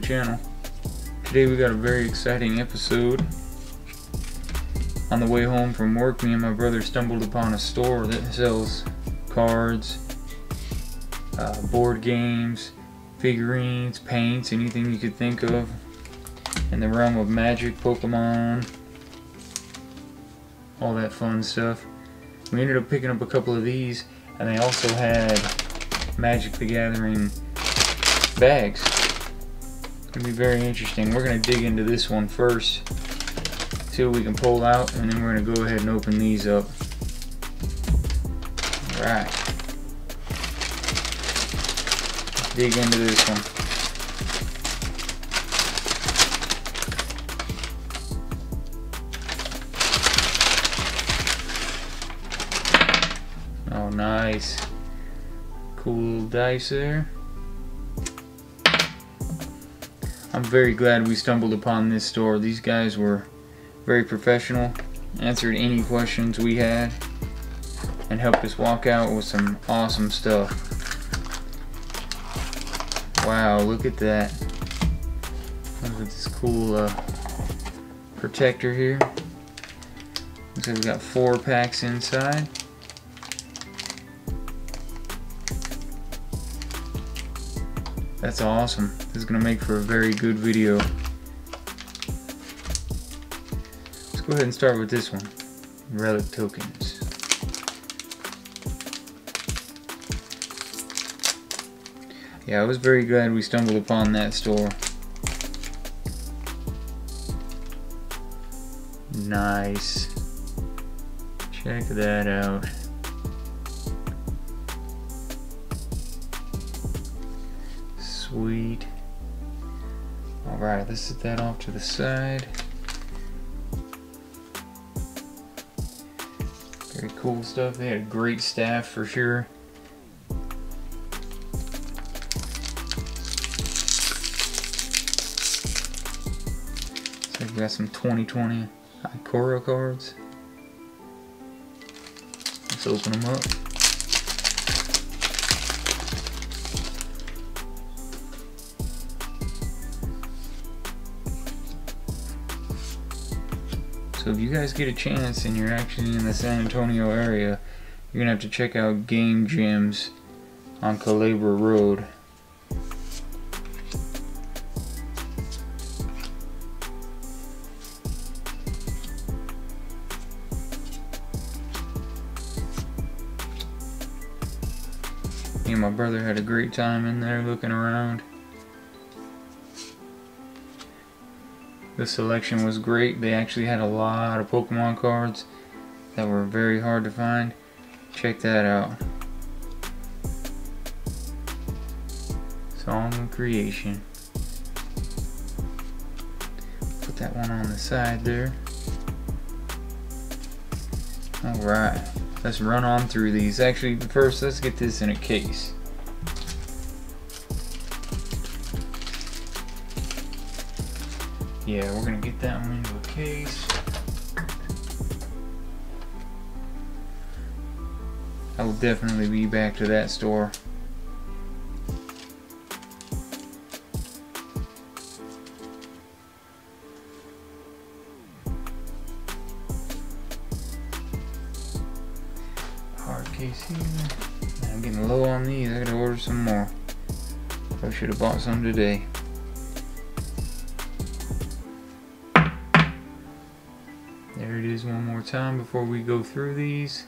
the channel. Today we got a very exciting episode. On the way home from work, me and my brother stumbled upon a store that sells cards, uh, board games, figurines, paints, anything you could think of in the realm of magic, Pokemon, all that fun stuff. We ended up picking up a couple of these, and they also had Magic the Gathering bags. Gonna be very interesting. We're gonna dig into this one first, see what we can pull out, and then we're gonna go ahead and open these up. Alright. Dig into this one. Oh, nice. Cool dice there. I'm very glad we stumbled upon this store. These guys were very professional, answered any questions we had, and helped us walk out with some awesome stuff. Wow, look at that. Look at this cool uh, protector here. Looks like we got four packs inside. That's awesome. This is going to make for a very good video. Let's go ahead and start with this one. Relic tokens. Yeah, I was very glad we stumbled upon that store. Nice. Check that out. Alright, let's set that off to the side. Very cool stuff. They had a great staff for sure. So we got some 2020 Ikoria cards. Let's open them up. So if you guys get a chance and you're actually in the San Antonio area, you're gonna have to check out Game Gems on Culebra Road. Me and my brother had a great time in there looking around. The selection was great. They actually had a lot of Pokemon cards that were very hard to find. Check that out. Song Creation. Put that one on the side there. Alright, let's run on through these. Actually, first let's get this in a case. Yeah, we're gonna get that one into a case. I will definitely be back to that store. Hard case here. I'm getting low on these. I gotta order some more. I should have bought some today. Time before we go through these.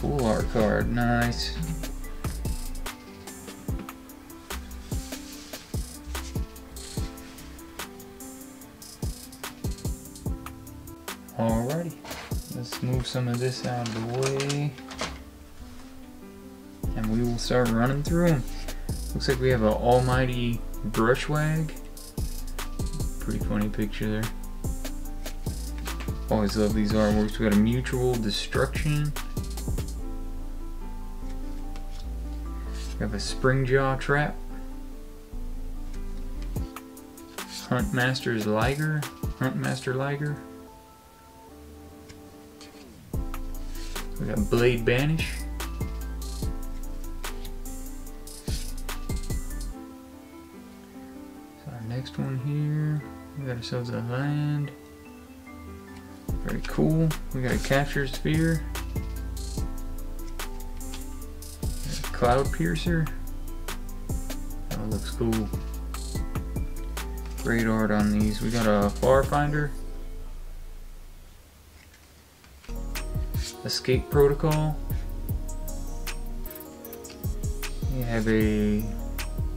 Full art card, nice. Alrighty, let's move some of this out of the way. And we will start running through them. Looks like we have an almighty brushwagg. Pretty family picture there. Always love these artworks. We got a mutual destruction. We have a spring jaw trap. Huntmaster's Liger. Huntmaster Liger. We got Blade Banish. Our next one here. We got ourselves a land. Very cool. We got a capture sphere. Cloud piercer. That looks cool. Great art on these. We got a far finder. Escape protocol. We have a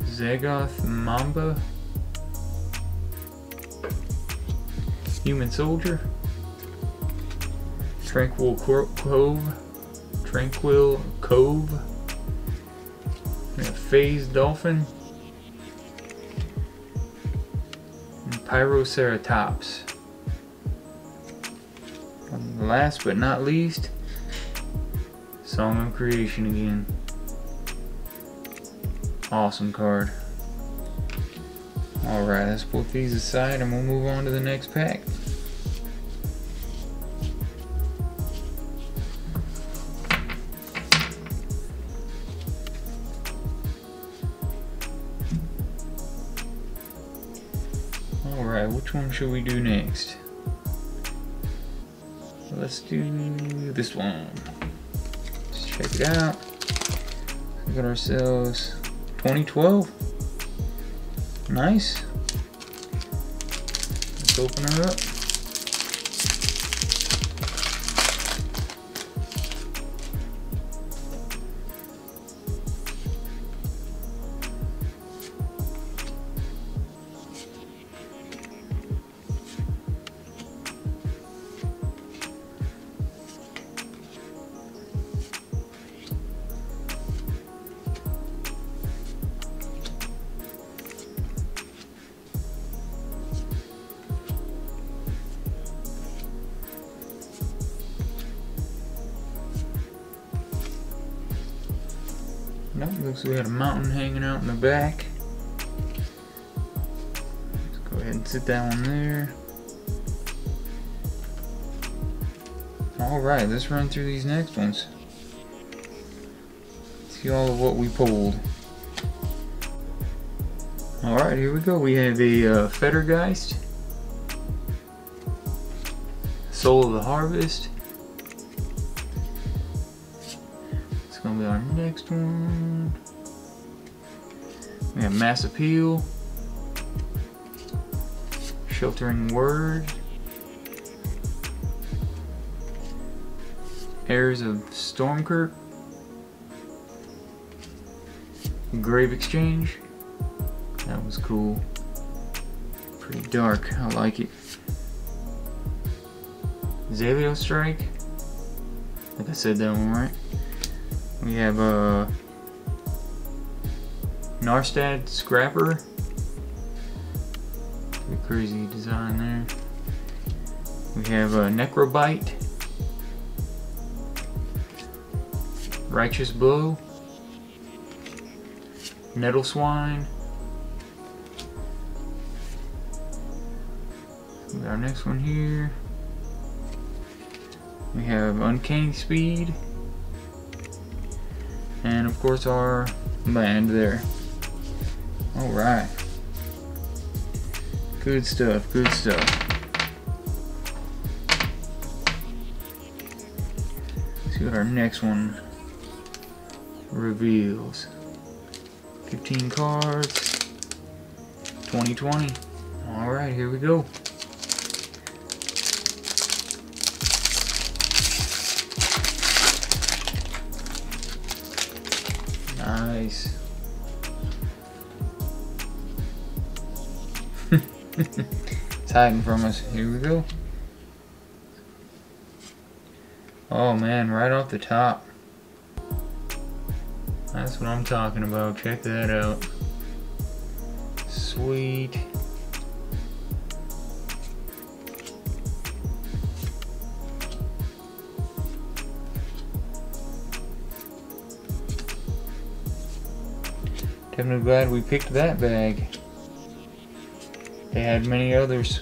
Zagoth Mamba. Human Soldier. Tranquil Cove. Tranquil Cove. Phase Dolphin. And Pyroceratops. And last but not least, Song of Creation again. Awesome card. Alright, let's put these aside and we'll move on to the next pack. Should we do next? Let's do this one Let's check it out. We got ourselves 2012. Nice. Let's open her up. Like we got a mountain hanging out in the back. Let's go ahead and sit that one there. Alright, let's run through these next ones. See all of what we pulled. Alright, here we go. We have a uh, Fettergeist. Soul of the Harvest. It's gonna be our next one. We have Mass Appeal. Sheltering Word. Heirs of Stromkirk. Grave Exchange. That was cool. Pretty dark. I like it. Zaleo Strike. Think I said that one right. We have a uh, Narstad Scrapper. Crazy design there. We have a Necrobite. Righteous Blow. Nettle Swine. our next one here. We have Uncanny Speed and of course our band there. Alright. Good stuff, good stuff. Let's see what our next one reveals. 15 cards, 2020. Alright, here we go. Nice. It's hiding from us. Here we go. Oh man, right off the top. That's what I'm talking about. Check that out. Sweet. Definitely glad we picked that bag. They had many others.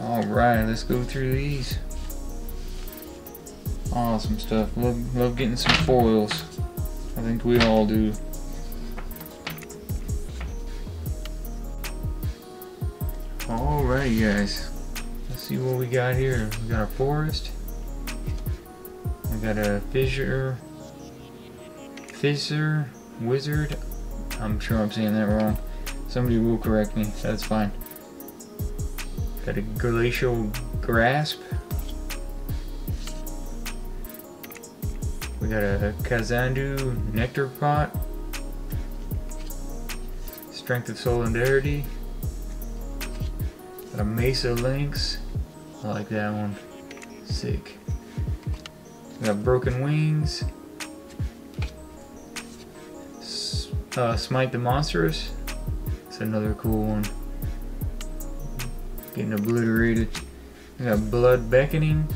Alright, let's go through these. Awesome stuff. Love, love getting some foils. I think we all do. Alright guys. See what we got here. We got a forest. We got a fissure. Fissure. Wizard. I'm sure I'm saying that wrong. Somebody will correct me. That's fine. Got a glacial grasp. We got a Kazandu nectar pot. Strength of solidarity. Got a Mesa Lynx. I like that one. Sick. We got broken wings. S uh, Smite the Monstrous. It's another cool one. Getting obliterated. We got Blood Beckoning.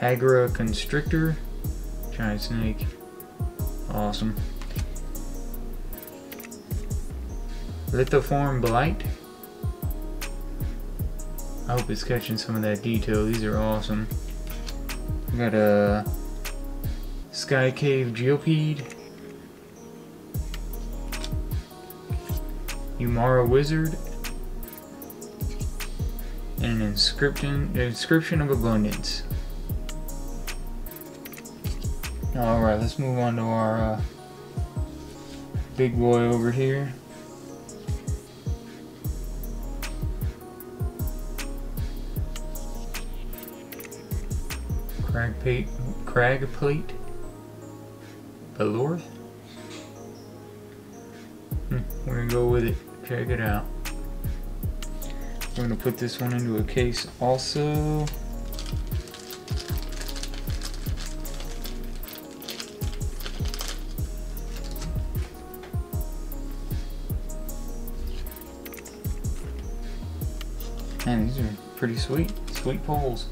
Hagra Constrictor. Giant Snake. Awesome. Lithoform Blight. I hope it's catching some of that detail. These are awesome. I got a Skyclave Geopede. Umara Wizard. And an inscription, inscription of abundance. Alright, let's move on to our uh, big boy over here. Crag plate, crag plate, Baloth. Hmm, we're gonna go with it. Check it out. We're gonna put this one into a case also. Man, these are pretty sweet, sweet poles.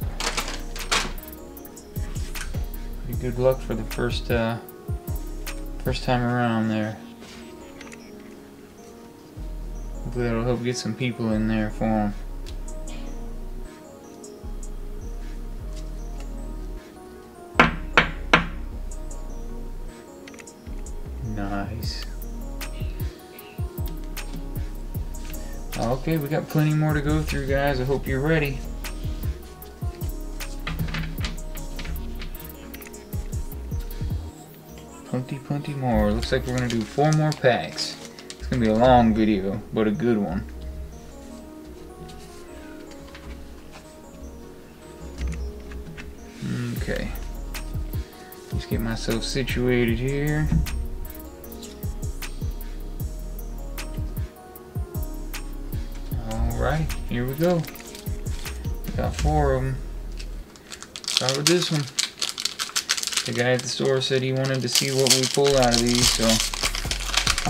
Good luck for the first, uh, first time around there. Hopefully that'll help get some people in there for them. Nice. Okay, we got plenty more to go through, guys. I hope you're ready. Plenty, plenty more. Looks like we're going to do four more packs. It's going to be a long video, but a good one. Okay. Just get myself situated here. Alright, here we go. Got four of them. Start with this one. The guy at the store said he wanted to see what we pull out of these, so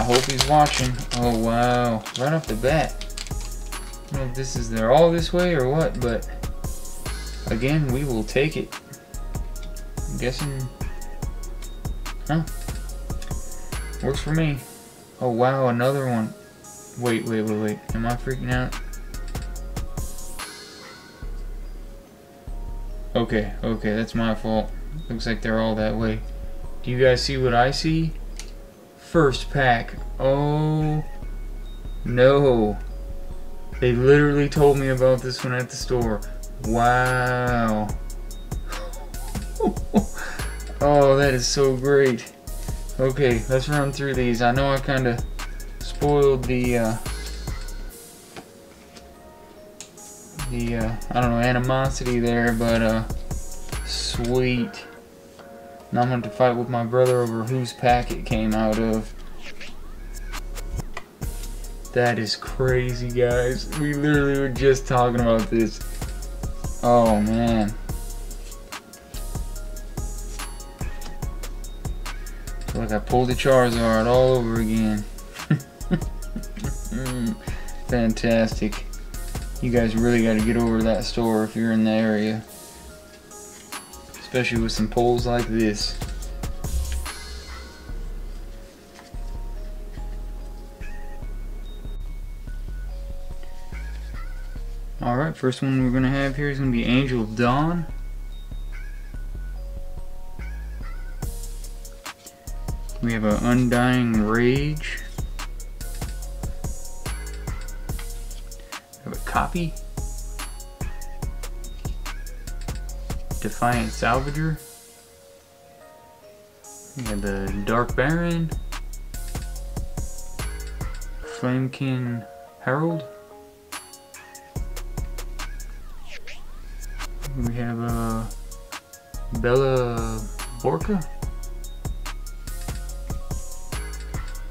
I hope he's watching. Oh wow, right off the bat. I don't know if this is they're all this way or what, but again, we will take it. I'm guessing, huh? Works for me. Oh wow, another one. Wait, wait, wait, wait. Am I freaking out? Okay, okay, that's my fault. Looks like they're all that way. Do you guys see what I see? First pack. Oh no. They literally told me about this one at the store. Wow. oh, that is so great. Okay, let's run through these. I know I kind of spoiled the uh, the uh, I don't know animosity there, but uh, sweet. Now I'm going to fight with my brother over whose pack it came out of. That is crazy, guys. We literally were just talking about this. Oh, man. Like I pulled the Charizard all over again. Mm, fantastic. You guys really got to get over to that store if you're in the area. Especially with some poles like this. Alright, first one we're going to have here is going to be Angel Dawn. We have an Undying Rage. We have a copy. Defiant Salvager. We have the Dark Baron. Flamekin Herald. We have uh, Bella Borka.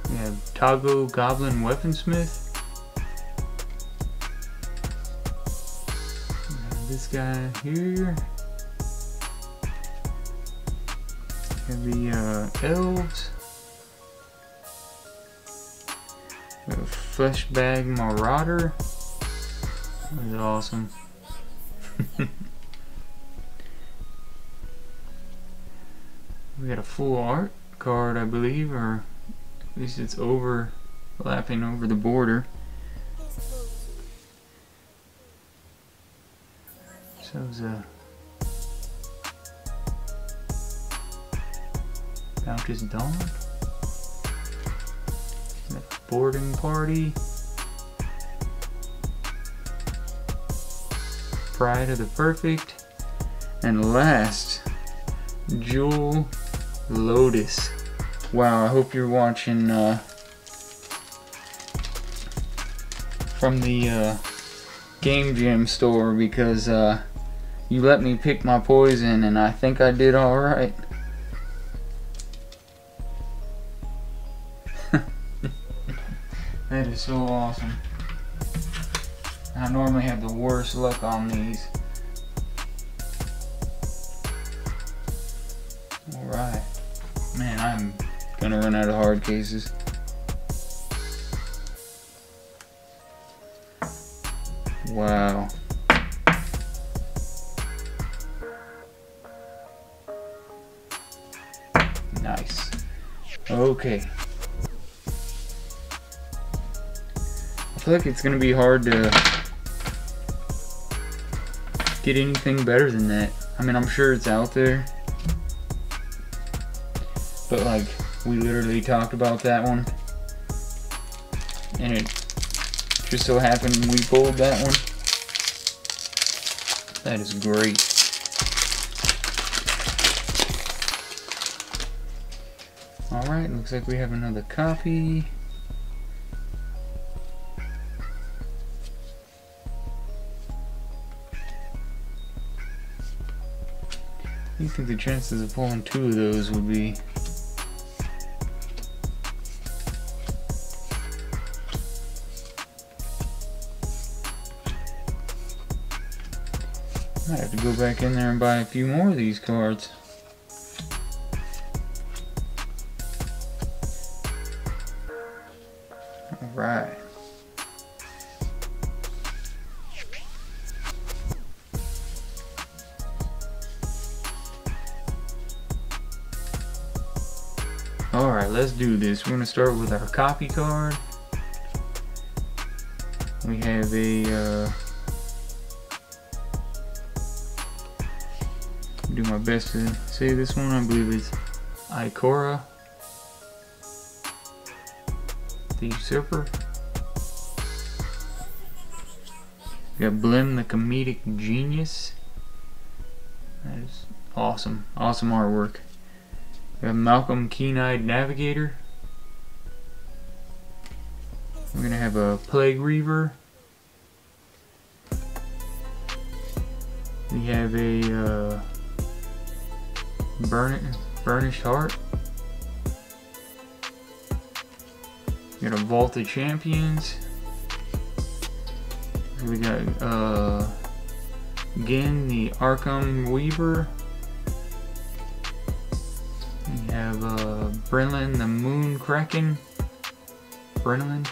We have Tago Goblin Weaponsmith. this guy here. Have the uh, elves. Have Fleshbag Marauder. That is awesome. we got a full art card, I believe, or at least it's overlapping over the border. So it's a Bounteous Dawn. Boarding party. Pride of the Perfect. And last, Jewel Lotus. Wow, I hope you're watching uh, from the uh, Game Jam store because uh, you let me pick my poison and I think I did alright. So awesome. I normally have the worst luck on these. Alright. Man, I'm gonna run out of hard cases. Wow. Nice. Okay. Like it's gonna be hard to get anything better than that. I mean, I'm sure it's out there. But like, we literally talked about that one. And it just so happened we pulled that one. That is great. Alright, looks like we have another copy. Think the chances of pulling two of those would be? I have to go back in there and buy a few more of these cards. We're going to start with our copy card. We have a... Uh, do my best to say this one. I believe it's Ikora. The Usurper. We got Blim the Comedic Genius. That is awesome. Awesome artwork. We have Malcolm Keen-Eyed Navigator. We're gonna have a Plague Reaver. We have a uh, Burn Burnished Hart. We got a Vault of Champions. We got uh, again the Arkham Weaver. We have uh, Brinelin the Moon Kraken. Brinelin.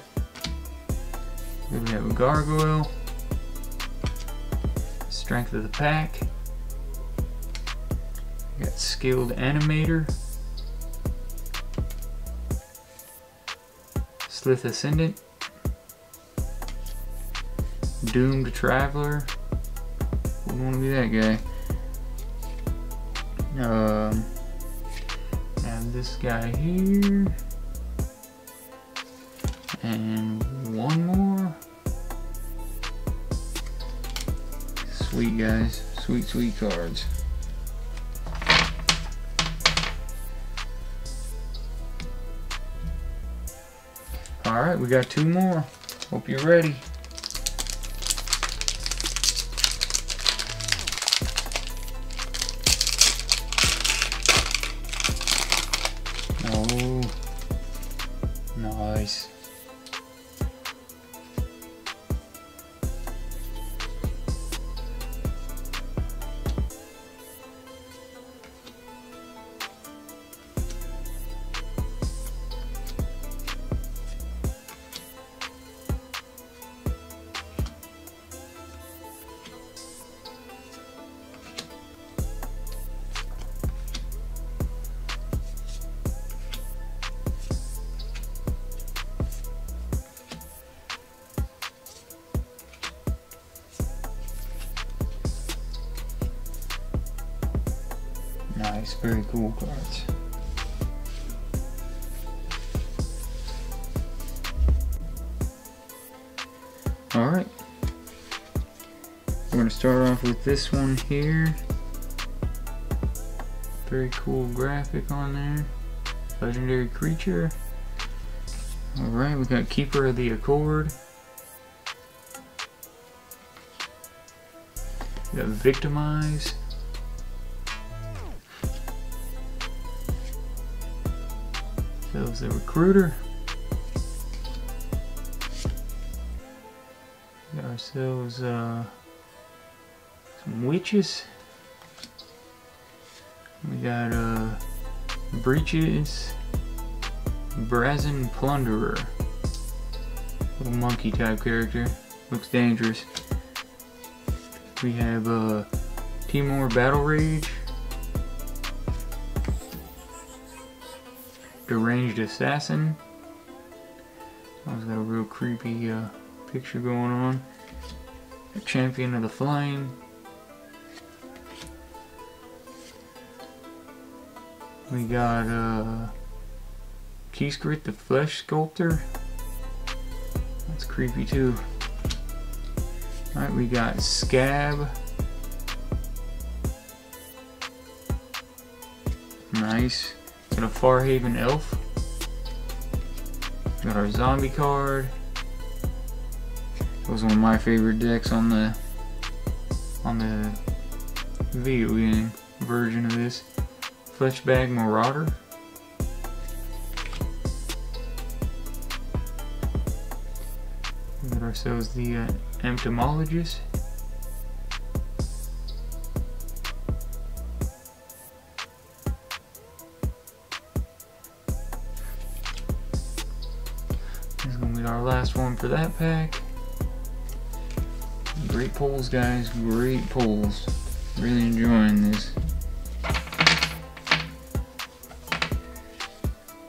Then we have a Gargoyle. Strength of the Pack. We got Skilled Animator. Slith Ascendant. Doomed Traveler. Wouldn't want to be that guy. Um, have this guy here. And Sweet guys. Sweet, sweet cards. Alright, we got two more. Hope you're ready. Very cool cards. Alright. We're going to start off with this one here. Very cool graphic on there. Legendary creature. Alright, we got Keeper of the Accord. We got Victimize. There's the recruiter. Got ourselves uh, some witches. We got uh, breeches. Brazen Plunderer. Little monkey type character. Looks dangerous. We have uh, Timor Battle Rage. Deranged Assassin. Someone's got a real creepy uh, picture going on. A Champion of the Flame. We got uh, Keskit the Flesh Sculptor. That's creepy too. Alright, we got Scab. Nice. Got a Farhaven Elf. Got our zombie card. That was one of my favorite decks on the on the video game version of this. Fleshbag Marauder. Got ourselves the uh, Entomologist. For that pack. Great pulls, guys. Great pulls. Really enjoying this.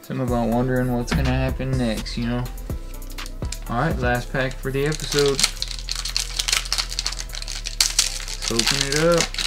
Something about wondering what's gonna happen next, you know? Alright, last pack for the episode. Let's open it up.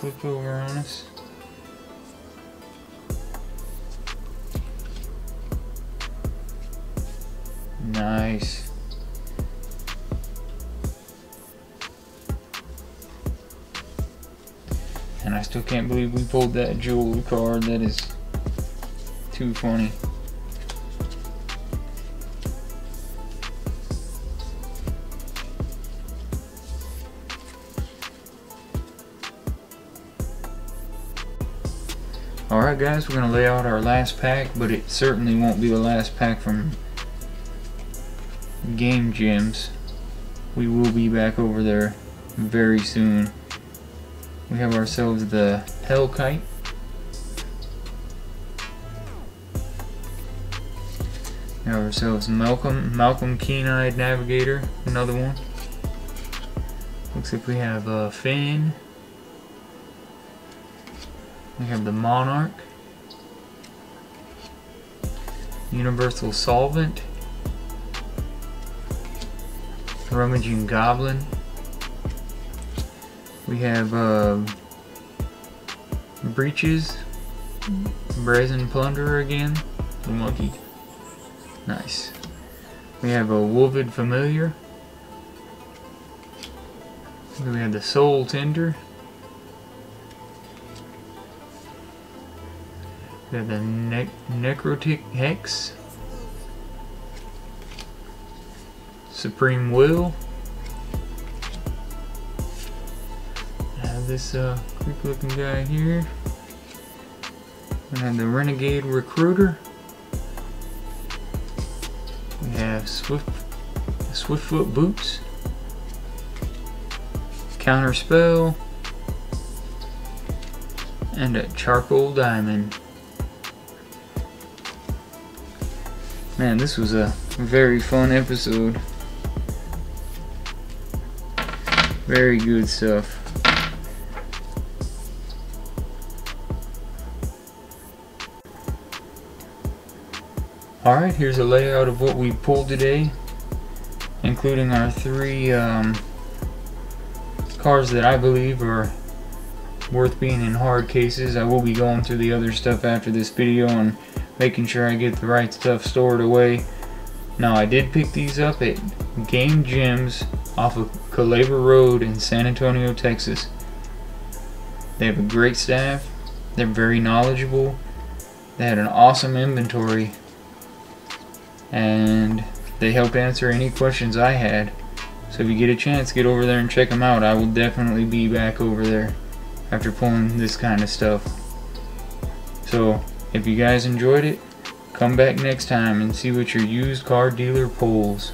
Over on us. Nice. And I still can't believe we pulled that jewel card. That is too funny. Alright guys, we're going to lay out our last pack, but it certainly won't be the last pack from Game Gems. We will be back over there very soon. We have ourselves the Hellkite. We have ourselves Malcolm, Malcolm Keen-Eyed Navigator, another one. Looks like we have uh, Finn. We have the Monarch. Universal Solvent. Rummaging Goblin. We have uh, Breeches. Brazen Plunderer again. The monkey. Nice. We have a Wolvid Familiar. We have the Soul Tender. Have the ne Necrotic Hex. Supreme Will. I have this uh, looking guy here. We have the Renegade Recruiter. We have Swift Swiftfoot Boots. Counter Spell. And a Charcoal Diamond. Man, this was a very fun episode. Very good stuff. Alright, here's a layout of what we pulled today, including our three um, cars that I believe are worth being in hard cases. I will be going through the other stuff after this video and making sure I get the right stuff stored away. Now I did pick these up at Game Gems off of Culebra Road in San Antonio, Texas. They have a great staff. They're very knowledgeable. They had an awesome inventory. And they help answer any questions I had. So if you get a chance, get over there and check them out. I will definitely be back over there after pulling this kind of stuff. So if you guys enjoyed it, come back next time and see what your used car dealer pulls.